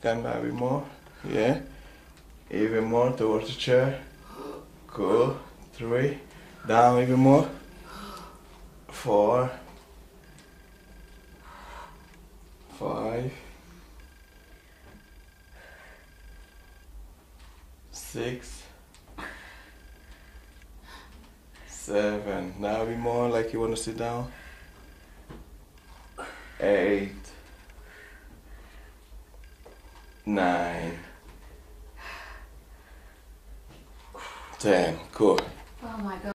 Back a bit more. Yeah. Even more towards the chair. Cool. Three. Down even more. Four. Five. Six. Seven. Now be more like you want to sit down. Eight. Nine. Ten. Cool. Oh my god.